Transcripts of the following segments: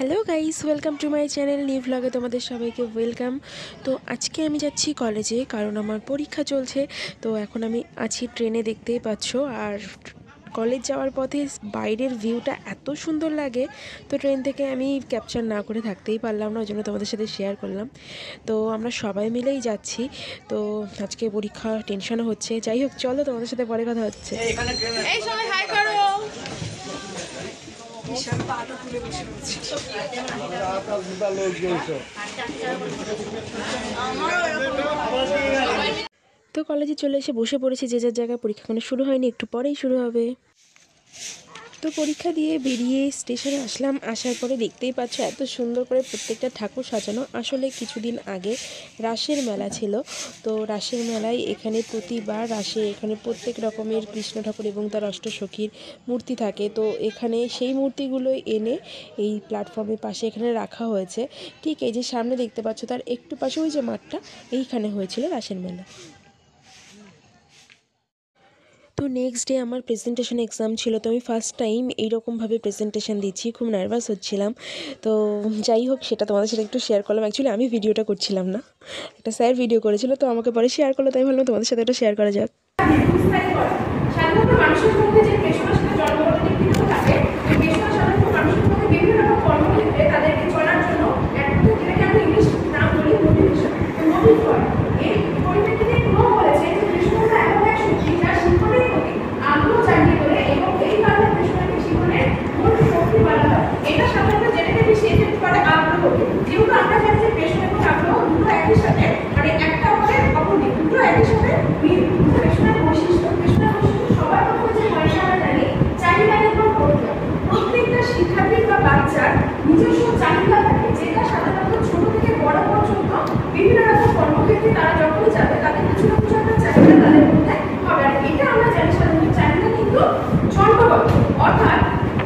Hello guys welcome to my channel new ভ্লগে তোমাদের সবাইকে welcome তো আজকে আমি যাচ্ছি কলেজে কারণ আমার পরীক্ষা চলছে। তো এখন আমি আছি ট্রেনে, দেখতেই পাচ্ছ। আর কলেজ যাওয়ার পথে বাইরের ভিউটা এত সুন্দর লাগে। তো ট্রেন থেকে আমি ক্যাপচার না করে থাকতেই পারলাম না ওই জন্য তোমাদের সাথে শেয়ার করলাম। তো আমরা সবাই মিলেই যাচ্ছি। তো আজকে পরীক্ষা টেনশনও হচ্ছে। যাই হোক, চলো তোমাদের সাথে পরে কথা হচ্ছে। এই সবাই হাই করো। তো কলেজে চলে এসে বসে পড়েছি, যে যার জায়গায় পরীক্ষা কোনো শুরু হয়নি, একটু পরেই শুরু হবে। তো পরীক্ষা দিয়ে বেরিয়ে স্টেশনে আসলাম। আসার পরে দেখতেই পাচ্ছ এত সুন্দর করে প্রত্যেকটা ঠাকুর সাজানো। আসলে কিছুদিন আগে রাসের মেলা ছিল। তো রাসের মেলায় এখানে প্রতিবার রাসে এখানে প্রত্যেক রকমের কৃষ্ণ ঠাকুর এবং তার অষ্টসখীর মূর্তি থাকে। তো এখানে সেই মূর্তিগুলো এনে এই প্ল্যাটফর্মের পাশে এখানে রাখা হয়েছে। ঠিক এই যে সামনে দেখতে পাচ্ছ তার একটু পাশে ওই যে মাঠটা, এইখানে হয়েছিল রাসের মেলা। তো নেক্সট ডে আমার প্রেজেন্টেশন এক্সাম ছিল, তো আমি ফার্স্ট টাইম এইরকমভাবে প্রেজেন্টেশন দিচ্ছি, খুব নার্ভাস হচ্ছিলাম। তো যাই হোক, সেটা তোমাদের সাথে একটু শেয়ার করলাম। অ্যাকচুয়ালি আমি ভিডিওটা করছিলাম না। একটা স্যার ভিডিও করেছিল, তো আমাকে পরে শেয়ার করল, তাই ভাবলাম তোমাদের সাথে একটা শেয়ার করা যাক। মানুষের মধ্যে যে পেশনা সেটা জন্মগত কিন্তু থাকে ওই পেশনা সাধারণত মানুষের মধ্যে বিভিন্ন রকম কর্মক্ষেত্রে তাদেরকে চলার জন্য একটা যেটাকে আমরা ইংলিশ নাম বলি মোটিভেশন মোটিভ করে এই পরিপ্রেক্ষিতে গ্রো বলেছে যে পেশনাটা এমন এক শক্তি যা শিক্ষণের প্রতি আগ্রহ জাগিয়ে তোলে এবং এই কারণে পেশনাকে জীবনের মূল শক্তি বলা হয় এটা সাধারণত জেনেকে বেশি এফেক্ট করে আগ্রহকে যেহেতু আমরা জানি যে পেশনা এবং আগ্রহ দুটো একই সাথে মানে একটা আমাদের অপরদিক দুটো একই সাথে মিল পেশনার বৈশিষ্ট্য পেশনার বৈশিষ্ট্য সবার প্রথমে যে হয় আমরা জানি চাহিদার উপর প্রয়োজন প্রত্যেকটা শিক্ষার্থী বা বাচ্চার নিজস্ব চাহিদা থাকে যেটা সাধারণত ছোট থেকে বড় পর্যন্ত বিভিন্ন রকম কর্মক্ষেত্রে তারা যখনই যাবে তাদের কিছু না কিছু একটা চাহিদা তাদের মধ্যে হবে আর এটা আমরা জানি সাধারণত চাহিদা কিন্তু জন্মগত অর্থাৎ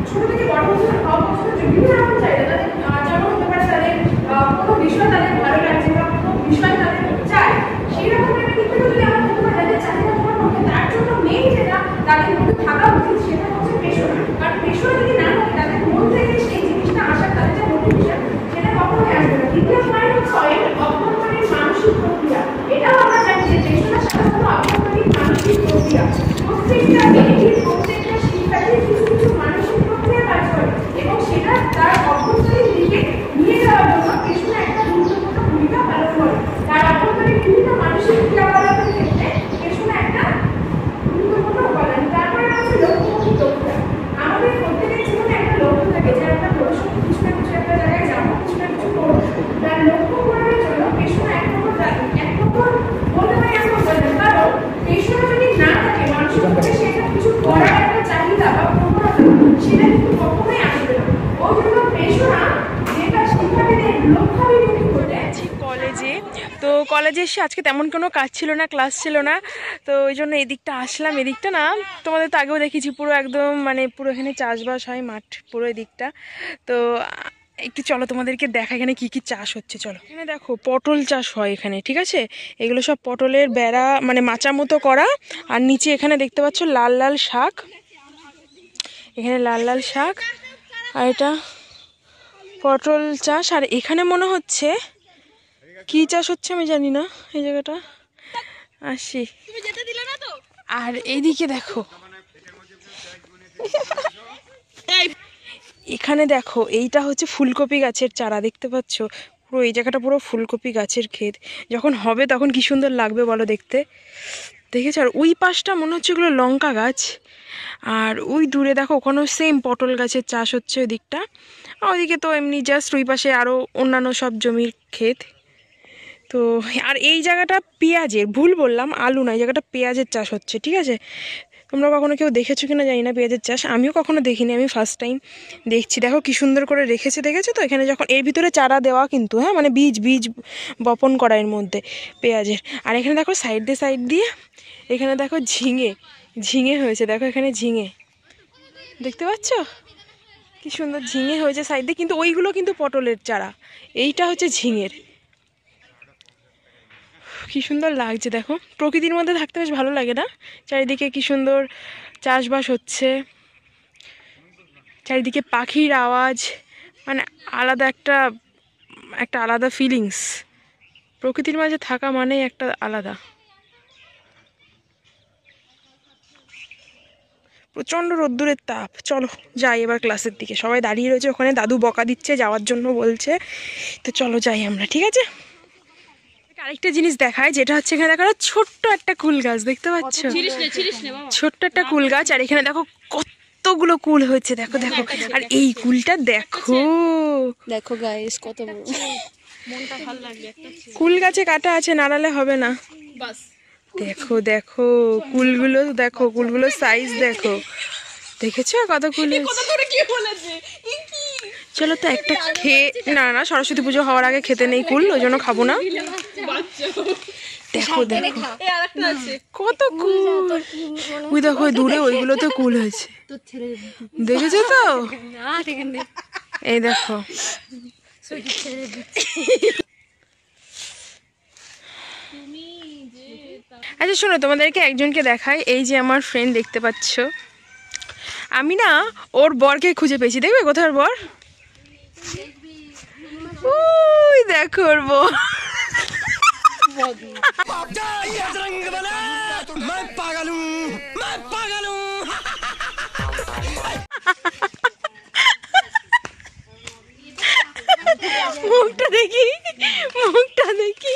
ছোট থেকে বড় পর্যন্ত হওয়া পর্যন্ত যে বিভিন্ন রকম চাহিদা তাদের আহ, যেমন হতে পারে তাদের আহ, কোনো বিষয় তাদের ভালো লাগছে বা কোনো বিষয় তাদের চায় সেই রকম একটা কিন্তু যদি আমরা বলতে পারি তাদের চাহিদা পূরণ হবে তার জন্য মেইন যেটা তাদের মধ্যে থাকা উচিত সেটা হচ্ছে পেশনা কারণ পেশনা যদি না থাকে তাদের মন থেকে সেই জিনিসটা আসার তাদের যে মোটিভেশন সেটা কখনোই আসবে না দ্বিতীয় পয়েন্ট হচ্ছে অভ্যন্তরীণ মানসিক প্রক্রিয়া এটাও আমরা জানি যে পেশনা সাধারণত অভ্যন্তরীণ মানসিক প্রক্রিয়া প্রত্যেকটা ব্যক্তির প্রত্যেকটা শিক্ষার্থীর কিছু কিছু মানসিক প্রক্রিয়া কাজ করে এবং সেটা তার অভ্যন্তরীণ দিকে নিয়ে যাওয়ার জন্য পেশনা একটা গুরুত্বপূর্ণ ভূমিকা পালন করে তার অভ্যন্তরীণ বিভিন্ন মানসিক ক্রিয়াকলাপের ক্ষেত্রে পেশনা একটা গুরুত্বপূর্ণ উপাদান তারপরে আছে লক্ষ্যমুখী দক্ষতা আমাদের প্রত্যেকের জীবনে একটা লক্ষ্য থাকে যে আমরা ভবিষ্যতে কিছু না কিছু একটা জায়গায় যাব কিছু না কিছু করব তার লক্ষ্য পূরণের জন্য পেশনা এক নম্বর দাবি এক নম্বর বলতে পারি এক নম্বর না কারণ পেশনা যদি না থাকে মানুষের মধ্যে সেটা কিছু করার একটা চাহিদা বা প্রবণতা সেটা কিন্তু কখনোই আসবে না ওই জন্য পেশনা যেটা শিক্ষার্থীদের লক্ষ্যাভিমুখী করতে আছি কলেজে তো কলেজে এসে আজকে তেমন কোনো কাজ ছিল না ক্লাস ছিল না। তো ওই জন্য এদিকটা আসলাম। এদিকটা না, তোমাদের তো আগেও দেখেছি, পুরো একদম মানে পুরো এখানে চাষবাস হয় মাঠ, পুরো এদিকটা। তো একটু চলো তোমাদেরকে দেখা এখানে কি কি চাষ হচ্ছে, চলো। এখানে দেখো, পটল চাষ হয় এখানে, ঠিক আছে? এগুলো সব পটলের বেড়া মানে মাচা মতো করা। আর নিচে এখানে দেখতে পাচ্ছ লাল লাল শাক। এখানে লাল লাল শাক। আর এটা পটল চাষ। আর এখানে মনে হচ্ছে কি চাষ হচ্ছে আমি জানি না, এই জায়গাটা। আসি। আর এইদিকে দেখো। এখানে দেখো, এইটা হচ্ছে ফুলকপি গাছের চারা, দেখতে পাচ্ছ? পুরো এই জায়গাটা পুরো ফুলকপি গাছের ক্ষেত। যখন হবে তখন কি সুন্দর লাগবে বলো দেখতে? দেখেছ? আর ওই পাশটা মনে হচ্ছে ওগুলো লঙ্কা গাছ। আর ওই দূরে দেখো, ওখানেও সেম পটল গাছের চাষ হচ্ছে ওই দিকটা। ওইদিকে তো এমনি জাস্ট ওই পাশে আরও অন্যান্য সব জমির ক্ষেত। তো আর এই জায়গাটা পেঁয়াজের, ভুল বললাম, আলু না, এই জায়গাটা পেঁয়াজের চাষ হচ্ছে, ঠিক আছে? তোমরা কখনো কেউ দেখেছ কিনা জানি না পেঁয়াজের চাষ, আমিও কখনো দেখিনি, আমি ফার্স্ট টাইম দেখছি। দেখো কি সুন্দর করে রেখেছে, দেখেছ তো? এখানে যখন, এর ভিতরে চারা দেওয়া কিন্তু হ্যাঁ? মানে বীজ বীজ বপন করা এর মধ্যে পেঁয়াজের। আর এখানে দেখো সাইড দিয়ে সাইড দিয়ে, এখানে দেখো ঝিঙে ঝিঙে হয়েছে, দেখো এখানে ঝিঙে। দেখতে পাচ্ছ? কি সুন্দর ঝিঙে হয়েছে সাইড দিয়ে, কিন্তু ওইগুলো কিন্তু পটলের চারা, এইটা হচ্ছে ঝিঙের। কি সুন্দর লাগছে, দেখো। প্রকৃতির মধ্যে থাকতে বেশ ভালো লাগে না? চারিদিকে কি সুন্দর চাষবাস হচ্ছে। চারিদিকে পাখির আওয়াজ মানে আলাদা একটা একটা আলাদা ফিলিংস প্রকৃতির মাঝে থাকা মানে একটা আলাদা। প্রচণ্ড রোদ্দুরের তাপ। চলো, যাই এবার ক্লাসের দিকে। সবাই দাঁড়িয়ে রয়েছে ওখানে। দাদু বকা দিচ্ছে, যাওয়ার জন্য বলছে। তো চলো যাই আমরা, ঠিক আছে? আরেকটা জিনিস দেখায় যেটা হচ্ছে এখানে দেখো ছোট্ট একটা কুল গাছ দেখতে পাচ্ছ? ছোট্ট একটা কুল গাছ আর এখানে দেখো কতগুলো কুল হয়েছে দেখো দেখো আর এই কুলটা দেখো। দেখো গাইস কত বড়। কুল গাছে কাটা আছে নাড়ালে হবে না। দেখো দেখো কুলগুলো দেখো কুলগুলো সাইজ দেখো। দেখেছ কত কুল হয়েছে? কি বলেছে? চলো তো একটা খেয়ে না না সরস্বতী পুজো হওয়ার আগে খেতে নেই কুল ওই জন্য খাব না। দেখো দেখো। কত কুল। ওই দেখো দূরে ওইগুলো তো কুল হয়েছে। দেখেছ তো? এই দেখো। আচ্ছা শোনো তোমাদেরকে একজনকে দেখাই। এই যে আমার ফ্রেন্ড দেখতে পাচ্ছ। আমি না ওর বরকে খুঁজে পেয়েছি। দেখবে কোথায় বর ওই দেখো ওর বর মুখটা দেখি মুখটা দেখি।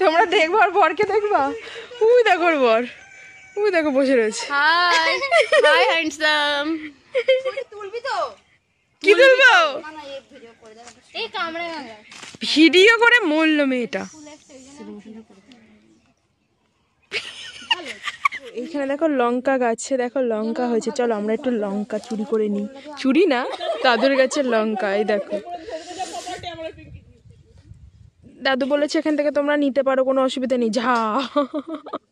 তোমরা দেখব আর বরকে দেখবা? উই, দেখো বর। উই দেখো বসে রয়েছে। হাই হাই হ্যান্ডসাম কি তুলবো? এই কামড়ে ভিডিও করে মরল মেয়েটা। এইখানে দেখো লঙ্কা গাছে দেখো লঙ্কা হয়েছে। চলো আমরা একটু লঙ্কা চুরি করে নিই। চুরি না দাদুর গাছের লঙ্কা এই দেখো। দাদু বলেছে এখান থেকে তোমরা নিতে পারো কোনো অসুবিধা নেই। যা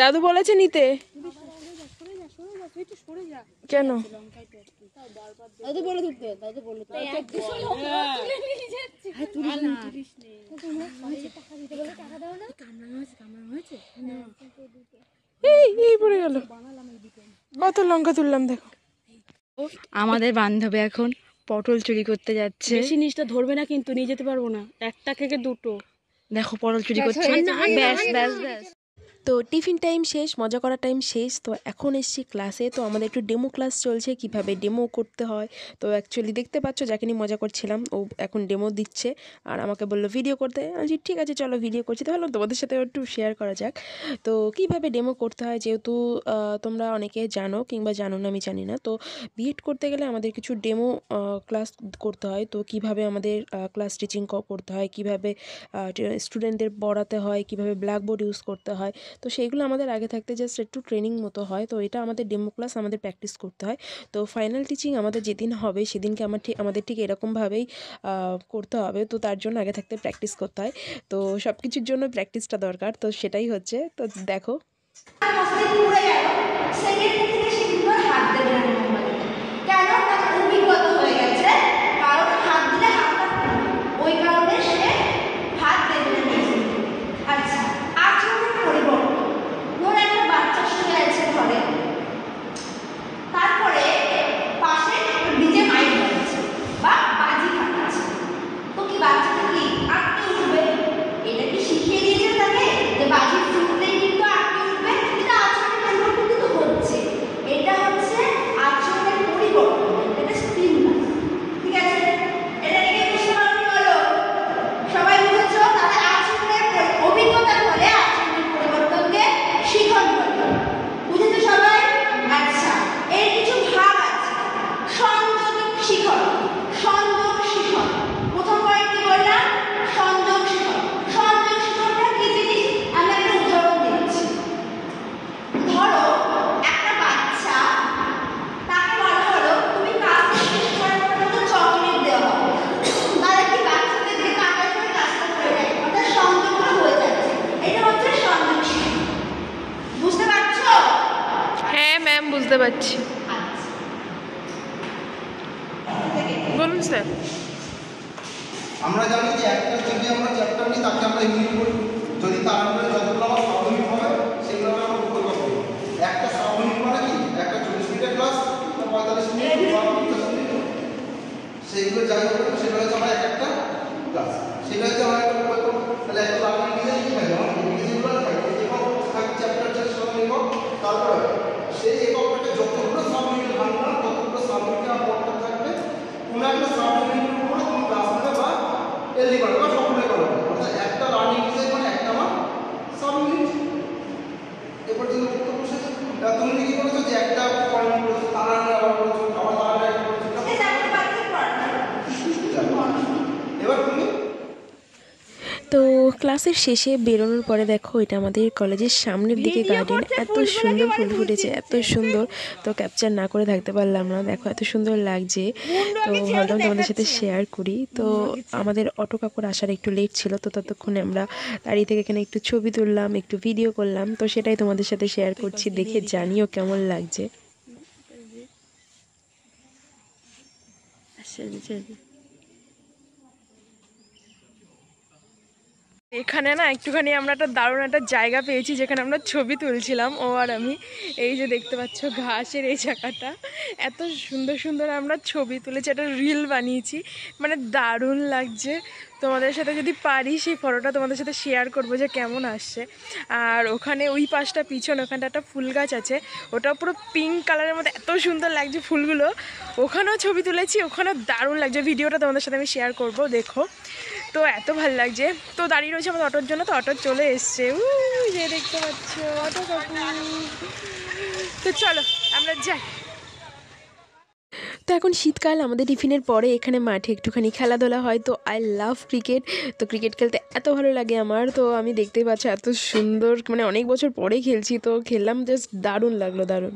দাদু বলেছে নিতে? কেন? দাদু বলে দিতে দাদু বলে এই এই পড়ে গেল। কত লঙ্কা তুললাম দেখো। আমাদের বান্ধবী এখন পটল চুরি করতে যাচ্ছে। বেশি জিনিসটা ধরবে না কিন্তু নিয়ে যেতে পারব না। একটা থেকে দুটো। দেখো পটল চুরি করছে। ব্যাস ব্যাস ব্যাস। তো টিফিন টাইম শেষ, মজা করার টাইম শেষ। তো এখন এসছি ক্লাসে তো আমাদের একটু ডেমো ক্লাস চলছে, কীভাবে ডেমো করতে হয়। তো অ্যাকচুয়ালি দেখতে পাচ্ছ, যাকে নিয়ে মজা করছিলাম, ও এখন ডেমো দিচ্ছে। আর আমাকে বলল ভিডিও করতে। আমি ঠিক আছে, চলো ভিডিও করছি। তাহলে তোমাদের সাথে একটু শেয়ার করা যাক। তো কীভাবে ডেমো করতে হয়, যেহেতু তোমরা অনেকে জানো কিংবা জানো না, আমি জানি না। তো বিএড করতে গেলে আমাদের কিছু ডেমো ক্লাস করতে হয়। তো কীভাবে আমাদের ক্লাস টিচিং করতে হয়, কীভাবে স্টুডেন্টদের পড়াতে হয়, কীভাবে ব্ল্যাকবোর্ড ইউজ করতে হয়। তো সেইগুলো আমাদের আগে থাকতে জাস্ট একটু ট্রেনিং মতো হয়। তো এটা আমাদের ডেমো ক্লাস আমাদের প্র্যাকটিস করতে হয়। তো ফাইনাল টিচিং আমাদের যেদিন হবে সেদিনকে আমার ঠিক, আমাদের ঠিক এরকমভাবেই করতে হবে। তো তার জন্য আগে থাকতে প্র্যাকটিস করতে হয়। তো সব কিছুর জন্য প্র্যাকটিসটা দরকার। তো সেটাই হচ্ছে। তো দেখো হাসতে পুড়ে গেল সেকেন্ড থেকে সে কিন্তু আর হাত দেবে না মোবাইলে কেন তার অভিজ্ঞতা হয়ে গেছে কারণ হাত দিলে হাতটা পুড়বে। ওই কারণে সে হাত দেবে না নিজে। আচ্ছা আচরণের পরিবর্তন ধর একটা বাচ্চা শুয়ে আছে ঘরে তারপরে পাশে ডিজে মাইক বাজছে বা বাজি ফাটাচ্ছে তো কি বাচ্চাটা কি আটকে উঠবে এটা কি শিখিয়ে দিয়েছে তাকে যে বাজি ফুটলেই কিন্তু আটকে উঠবে এটা আচরণের পরিবর্তন কিন্তু হচ্ছে এটা হচ্ছে আচরণ বুঝতে পারছি। বলুন, স্যার। আমরা জানি যে একটা যদি আমরা চ্যাপ্টার নিই, তাকে আমরা ইউনিট করি যদি তার মধ্যে যতগুলো আমার সাবইউনিট হবে, সেগুলো আমরা পরিকল্পনা করব। একটা সাবইউনিট মানে কি? একটা চল্লিশ মিনিটের ক্লাস পঁয়তাল্লিশ মিনিট সেইগুলো যাই হোক সেটা হচ্ছে আমার এক একটা ক্লাস সেটা হচ্ছে আমার একটা পরিকল্পনা তাহলে একটা লার্নিং ডিজাইন কি থাকে আমার ইংরেজিগুলো থাকে একক থাকে চ্যাপ্টার চার সময় একক তারপরে সেই এককটাকে যতগুলো সাবইউনিট ভাঙবো না ততগুলো সাবইউনিট আমার পড়তে থাকবে কোনো একটা সাবইউনিটের উপরে তুমি ক্লাস নেবে বা এলডি করবে বা সবগুলো করবে অর্থাৎ একটা লার্নিং ডিজাইন মানে একটা আমার সাবইউনিট এ পর্যন্ত বক্তব্য শেষ এবার তুমি কি বলেছ যে একটা পয়েন্ট বলেছ তারা আবার বলেছ আবার তারা একটা বলেছ সে যেমন পারছে পড়ানো এবার তুমি তো ক্লাসের শেষে বেরোনোর পরে দেখো এটা আমাদের কলেজের সামনের দিকে গার্ডেন এত সুন্দর ফুল ফুটেছে এত সুন্দর। তো ক্যাপচার না করে থাকতে পারলাম না দেখো এত সুন্দর লাগছে। তো ভাবলাম তোমাদের সাথে শেয়ার করি। তো আমাদের অটো কাকুর আসার একটু লেট ছিল তো ততক্ষণে আমরা দাঁড়িয়ে থেকে এখানে একটু ছবি তুললাম একটু ভিডিও করলাম। তো সেটাই তোমাদের সাথে শেয়ার করছি দেখে জানিও কেমন লাগছে। এখানে না একটুখানি আমরা একটা দারুণ একটা জায়গা পেয়েছি যেখানে আমরা ছবি তুলছিলাম, ও আর আমি। এই যে দেখতে পাচ্ছ ঘাসের এই জায়গাটা। এত সুন্দর সুন্দর আমরা ছবি তুলেছি, একটা রিল বানিয়েছি। মানে দারুণ লাগছে। তোমাদের সাথে যদি পারি সেই ফটোটা তোমাদের সাথে শেয়ার করব যে কেমন আসছে। আর ওখানে ওই পাশটা পিছন ওখানটা একটা ফুল গাছ আছে, ওটা পুরো পিঙ্ক কালারের মধ্যে এত সুন্দর লাগছে ফুলগুলো। ওখানেও ছবি তুলেছি, ওখানেও দারুণ লাগছে। ভিডিওটা তোমাদের সাথে আমি শেয়ার করব, দেখো। তো এত ভালো লাগছে। তো দাঁড়িয়ে রয়েছে আমাদের অটোর জন্য, তো অটো চলে এসছে। যে দেখতে পাচ্ছ, অটো তো চলো, আমরা যাই। তো এখন শীতকাল, আমাদের টিফিনের পরে এখানে মাঠে একটুখানি খেলাধুলা হয়, তো আই লাভ ক্রিকেট তো ক্রিকেট খেলতে এত ভালো লাগে আমার, তো আমি দেখতেই পাচ্ছি এত সুন্দর মানে অনেক বছর পরে খেলছি, তো খেললাম জাস্ট দারুণ লাগল, দারুণ।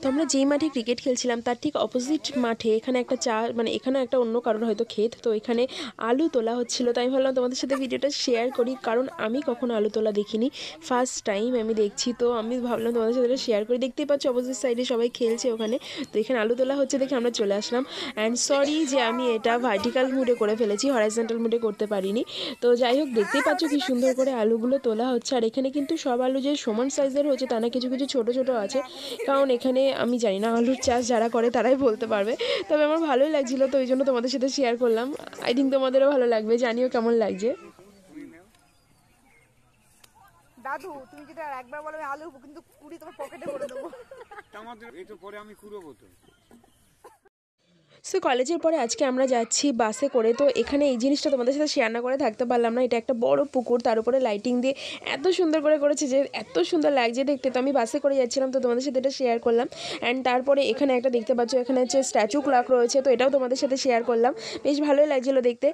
তো আমরা যেই মাঠে ক্রিকেট খেলছিলাম, তার ঠিক অপোজিট মাঠে এখানে একটা চা মানে এখানে একটা অন্য কারোর হয়তো ক্ষেত, তো এখানে আলু তোলা হচ্ছিল। তাই ভাবলাম তোমাদের সাথে ভিডিওটা শেয়ার করি, কারণ আমি কখনো আলু তোলা দেখিনি। ফার্স্ট টাইম আমি দেখছি, তো আমি ভাবলাম তোমাদের সাথে শেয়ার করি। দেখতেই পাচ্ছ অপোজিট সাইডে সবাই খেলছে ওখানে, তো এখানে আলু তোলা হচ্ছে দেখে আমরা চলে আসলাম। অ্যান্ড সরি যে আমি এটা ভার্টিক্যাল মুডে করে ফেলেছি হরাইজেন্টাল মুডে করতে পারিনি। তো যাই হোক, দেখতেই পাচ্ছ কি সুন্দর করে আলুগুলো তোলা হচ্ছে। আর এখানে কিন্তু সব আলু যে সমান সাইজের হচ্ছে, তা না, কিছু কিছু ছোট ছোট আছে। কারণ এখানে আমি জানি না আলুর চাষ যারা করে তারাই বলতে পারবে। তবে আমার ভালোই লাগছিল তো ওই জন্য তোমাদের সাথে শেয়ার করলাম। আই থিঙ্ক তোমাদেরও ভালো লাগবে জানিও কেমন লাগছে। দাদু তুমি যদি আর একবার বলো আমি আলু কিন্তু কুড়ি তোমার পকেটে ভরে দেবো। পরে আমি কুড়োবো তো। সো কলেজের পরে আজকে আমরা যাচ্ছি বাসে করে। তো এখানে এই জিনিসটা তোমাদের সাথে শেয়ার না করে থাকতে পারলাম না। এটা একটা বড় পুকুর, তার উপরে লাইটিং দিয়ে এত সুন্দর করে করেছে যে, এত সুন্দর লাগছে দেখতে। তো আমি বাসে করে যাচ্ছিলাম, তো তোমাদের সাথে এটা শেয়ার করলাম। অ্যান্ড তারপরে এখানে একটা দেখতে পাচ্ছ, এখানে হচ্ছে স্ট্যাচু ক্লক রয়েছে, তো এটাও তোমাদের সাথে শেয়ার করলাম। বেশ ভালোই লাগছিল দেখতে।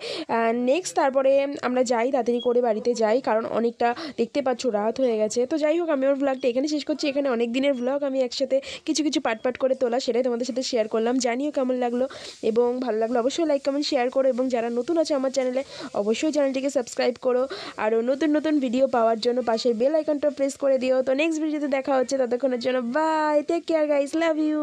নেক্সট তারপরে আমরা যাই, তাড়াতাড়ি করে বাড়িতে যাই, কারণ অনেকটা দেখতে পাচ্ছ, রাত হয়ে গেছে। তো যাই হোক, আমি আমার ভ্লগটা এখানে শেষ করছি। এখানে অনেক দিনের ভ্লগ আমি একসাথে কিছু কিছু পাট পাট করে তোলা, সেটাই তোমাদের সাথে শেয়ার করলাম। জানিও কেমন লাগল। এবং ভালো লাগলে অবশ্যই লাইক কমেন্ট শেয়ার করো এবং যারা নতুন আছে আমার চ্যানেলে অবশ্যই চ্যানেলটিকে সাবস্ক্রাইব করো। আরও নতুন নতুন ভিডিও পাওয়ার জন্য পাশের বেল আইকনটা প্রেস করে দিও। তো নেক্সট ভিডিওতে দেখা হচ্ছে। ততক্ষণের জন্য bye take care guys love you